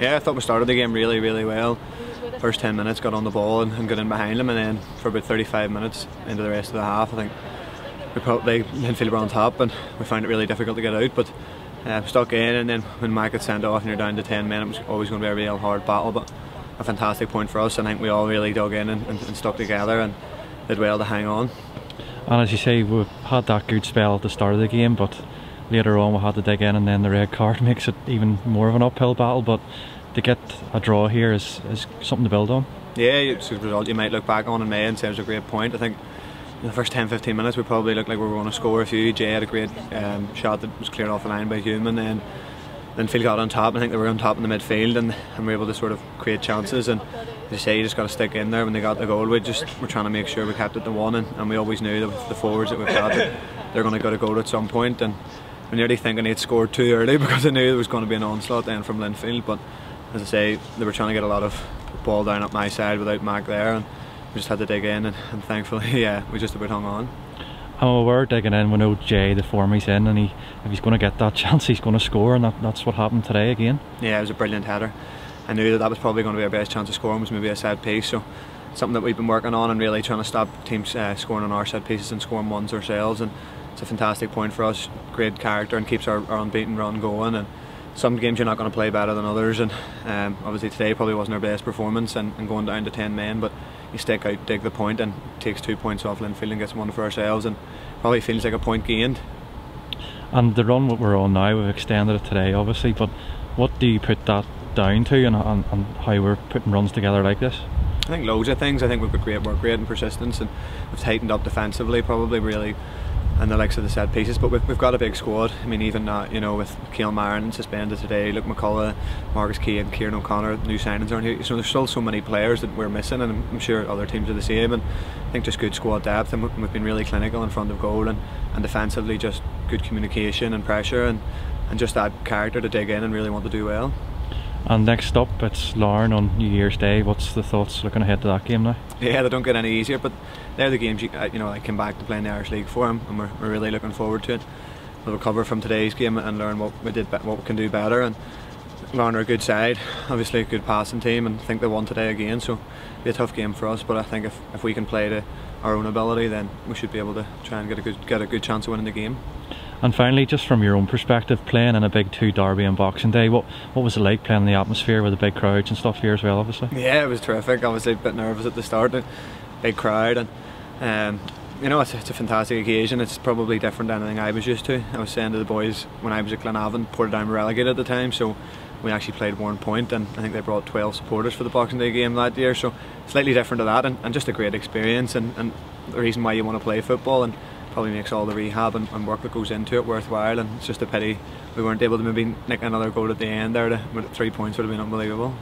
Yeah, I thought we started the game really, really well. First 10 minutes got on the ball and, and got in behind them, and then for about 35 minutes into the rest of the half, I think we probably Linfield were on top, and we found it really difficult to get out. But uh, stuck in, and then when Mac got sent off and you're down to 10 men, it was always going to be a real hard battle. But a fantastic point for us, and I think we all really dug in and, and, and stuck together and did well to hang on. And as you say, we've had that good spell at the start of the game, but later on we had to dig in, and then the red card makes it even more of an uphill battle. But to get a draw here is, is something to build on. Yeah, it's a result you might look back on in May and say it was a great point. I think in the first 10 15 minutes, we probably looked like we were going to score a few. Jay had a great um, shot that was cleared off the line by Human, and then Phil got on top. I think they were on top in the midfield and, and were able to sort of create chances. And you say, you just got to stick in there when they got the goal. We just were trying to make sure we kept it to one, and, and we always knew that with the forwards that we've that they're going to get a goal at some point. And we nearly thinking they'd scored too early because I knew there was going to be an onslaught then from Linfield. But as I say, they were trying to get a lot of ball down up my side without Mac there. And, we just had to dig in and, and thankfully yeah we just about hung on I'm aware digging in we know Jay the form he's in and he if he's going to get that chance he's going to score and that, that's what happened today again yeah it was a brilliant header I knew that that was probably going to be our best chance of scoring was maybe a set piece so something that we've been working on and really trying to stop teams uh, scoring on our set pieces and scoring ones ourselves and it's a fantastic point for us great character and keeps our, our unbeaten run going and some games you're not going to play better than others and um, obviously today probably wasn't our best performance and, and going down to 10 men but you stick out, dig the point, and takes two points off Linfield and gets one for ourselves, and probably feels like a point gained. And the run we're on now, we've extended it today, obviously. But what do you put that down to, and, and, and how we're putting runs together like this? I think loads of things. I think we've got great work rate and persistence, and we've tightened up defensively. Probably really and the likes of the set pieces. But we've, we've got a big squad. I mean, even uh, you know with Keal Marin suspended today, Luke McCullough, Marcus Kane, and Kieran O'Connor, new signings aren't here. So there's still so many players that we're missing, and I'm, I'm sure other teams are the same. And I think just good squad depth, and we've been really clinical in front of goal, and, and defensively just good communication and pressure, and and just that character to dig in and really want to do well. And next up, it's Larne on New Year's Day. What's the thoughts looking ahead to that game now? Yeah, they don't get any easier, but they're the games you, uh, you know I came back to playing the Irish League for them, and we're, we're really looking forward to it. We'll recover from today's game and learn what we did, what we can do better. And Larne are a good side, obviously a good passing team, and I think they won today again. So it'll be a tough game for us, but I think if, if we can play to our own ability, then we should be able to try and get a good get a good chance of winning the game. And finally, just from your own perspective, playing in a big two derby on Boxing Day, what what was it like playing in the atmosphere with the big crowds and stuff here as well? Obviously. Yeah, it was terrific. Obviously, a bit nervous at the start, big crowd, and um, you know it's, it's, a fantastic occasion. It's probably different than anything I was used to. I was saying to the boys when I was at Glenavon, Portadown were relegated at the time, so we actually played one and I think they brought 12 supporters for the Boxing Day game that year. So slightly different to that, and, and just a great experience, and, and the reason why you want to play football and probably makes all the rehab and, and, work that goes into it worthwhile. And it's just a pity we weren't able to maybe nick another goal at the end there. To, three points would have been unbelievable.